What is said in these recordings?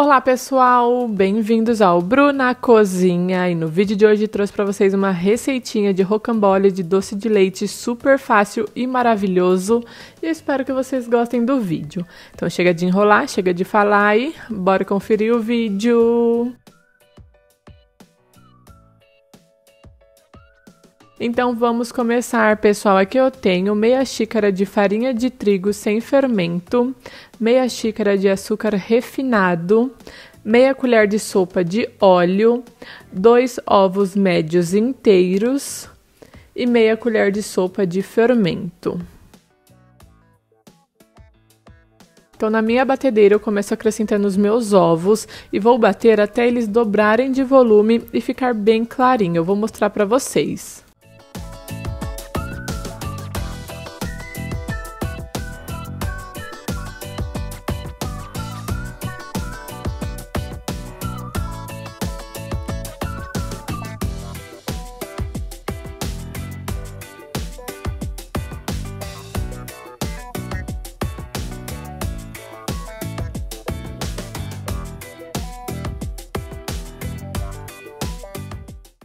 Olá pessoal, bem-vindos ao Bruna Cozinha e no vídeo de hoje trouxe para vocês uma receitinha de rocambole de doce de leite super fácil e maravilhoso e eu espero que vocês gostem do vídeo. Então chega de enrolar, chega de falar e bora conferir o vídeo! Então vamos começar, pessoal. Aqui eu tenho meia xícara de farinha de trigo sem fermento, meia xícara de açúcar refinado, meia colher de sopa de óleo, dois ovos médios inteiros e meia colher de sopa de fermento. Então, na minha batedeira, eu começo acrescentando os meus ovos e vou bater até eles dobrarem de volume e ficar bem clarinho. Eu vou mostrar para vocês.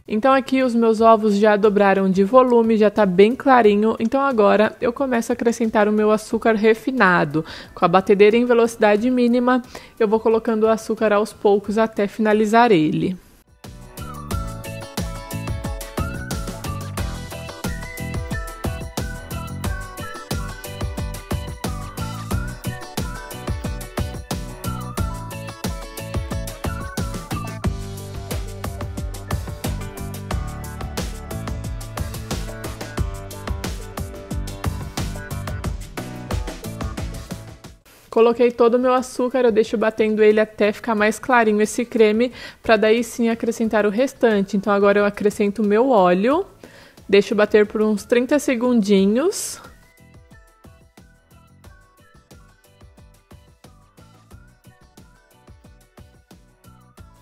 Então aqui os meus ovos já dobraram de volume, já tá bem clarinho. Então agora eu começo a acrescentar o meu açúcar refinado. Com a batedeira em velocidade mínima, eu vou colocando o açúcar aos poucos até finalizar ele. Coloquei todo o meu açúcar, eu deixo batendo ele até ficar mais clarinho esse creme, para daí sim acrescentar o restante. Então agora eu acrescento o meu óleo, deixo bater por uns 30 segundinhos.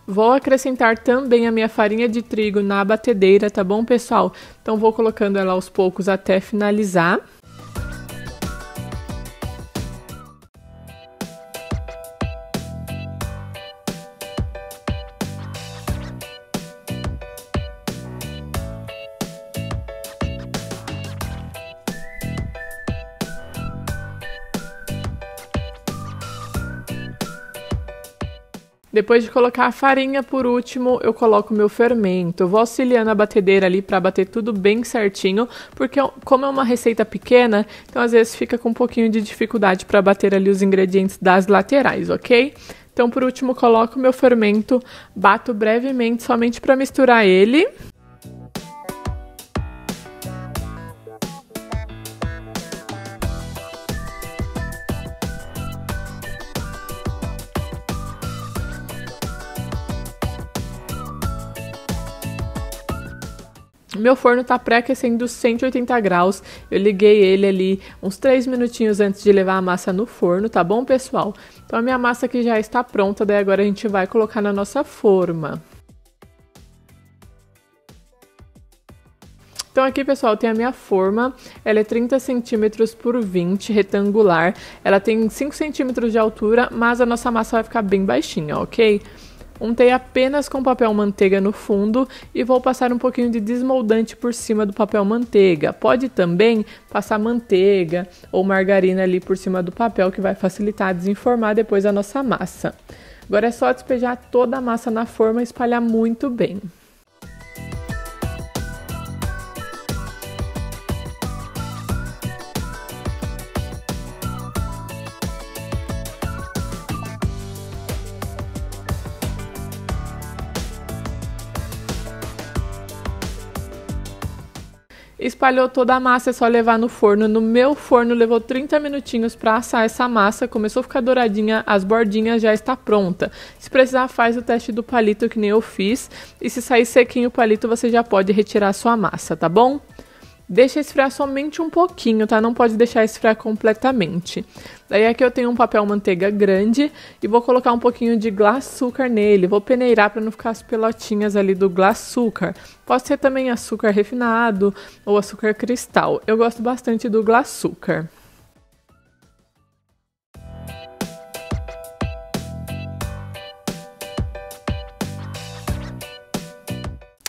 Vou acrescentar também a minha farinha de trigo na batedeira, tá bom, pessoal? Então vou colocando ela aos poucos até finalizar. Depois de colocar a farinha, por último, eu coloco o meu fermento. Eu vou auxiliando a batedeira ali para bater tudo bem certinho, porque como é uma receita pequena, então às vezes fica com um pouquinho de dificuldade para bater ali os ingredientes das laterais, ok? Então, por último, coloco o meu fermento, bato brevemente somente para misturar ele. Meu forno tá pré-aquecendo 180 graus. Eu liguei ele ali uns 3 minutinhos antes de levar a massa no forno, tá bom, pessoal? Então a minha massa aqui já está pronta, daí agora a gente vai colocar na nossa forma. Então aqui, pessoal, tem a minha forma, ela é 30 centímetros por 20, retangular. Ela tem 5 centímetros de altura, mas a nossa massa vai ficar bem baixinha, ok? Untei apenas com papel manteiga no fundo e vou passar um pouquinho de desmoldante por cima do papel manteiga. Pode também passar manteiga ou margarina ali por cima do papel que vai facilitar desenformar depois a nossa massa. Agora é só despejar toda a massa na forma e espalhar muito bem. Espalhou toda a massa, é só levar no forno. No meu forno levou 30 minutinhos para assar essa massa. Começou a ficar douradinha, as bordinhas já está pronta. Se precisar, faz o teste do palito que nem eu fiz. E se sair sequinho o palito, você já pode retirar a sua massa, tá bom? Deixa esfriar somente um pouquinho, tá? Não pode deixar esfriar completamente. Daí aqui eu tenho um papel manteiga grande e vou colocar um pouquinho de açúcar nele. Vou peneirar para não ficar as pelotinhas ali do açúcar. Pode ser também açúcar refinado ou açúcar cristal. Eu gosto bastante do açúcar.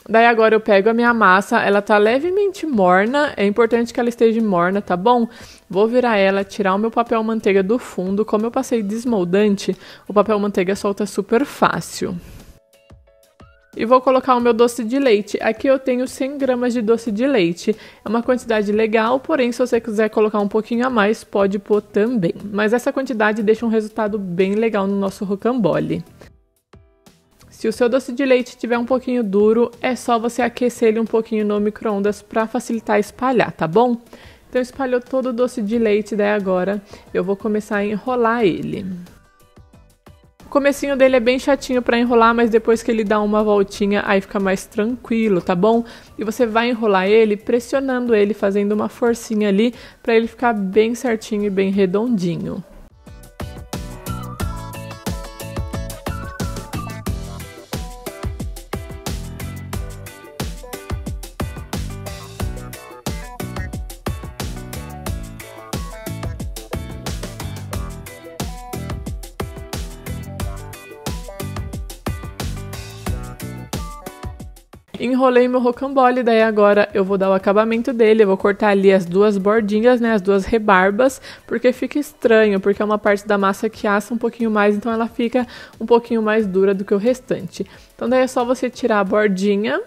Daí agora eu pego a minha massa, ela tá levemente morna, é importante que ela esteja morna, tá bom? Vou virar ela, tirar o meu papel manteiga do fundo, como eu passei desmoldante, o papel manteiga solta super fácil. E vou colocar o meu doce de leite. Aqui eu tenho 100 gramas de doce de leite. É uma quantidade legal, porém, se você quiser colocar um pouquinho a mais, pode pôr também. Mas essa quantidade deixa um resultado bem legal no nosso rocambole. Se o seu doce de leite estiver um pouquinho duro, é só você aquecer ele um pouquinho no micro-ondas para facilitar espalhar, tá bom? Então espalhou todo o doce de leite, daí agora eu vou começar a enrolar ele. O comecinho dele é bem chatinho para enrolar, mas depois que ele dá uma voltinha, aí fica mais tranquilo, tá bom? E você vai enrolar ele pressionando ele, fazendo uma forcinha ali para ele ficar bem certinho e bem redondinho. Enrolei meu rocambole, daí agora eu vou dar o acabamento dele, eu vou cortar ali as duas bordinhas, né, as duas rebarbas, porque fica estranho, porque é uma parte da massa que assa um pouquinho mais, então ela fica um pouquinho mais dura do que o restante. Então daí é só você tirar a bordinha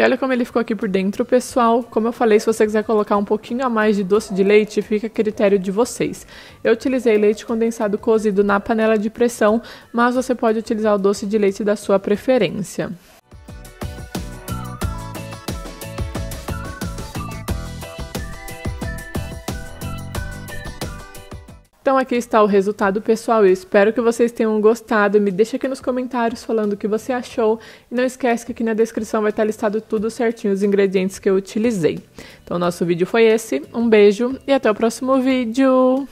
E olha como ele ficou aqui por dentro, pessoal. Como eu falei, se você quiser colocar um pouquinho a mais de doce de leite, fica a critério de vocês. Eu utilizei leite condensado cozido na panela de pressão, mas você pode utilizar o doce de leite da sua preferência. Então aqui está o resultado, pessoal. Eu espero que vocês tenham gostado. Me deixa aqui nos comentários falando o que você achou. E não esquece que aqui na descrição vai estar listado tudo certinho, os ingredientes que eu utilizei. Então nosso vídeo foi esse. Um beijo e até o próximo vídeo!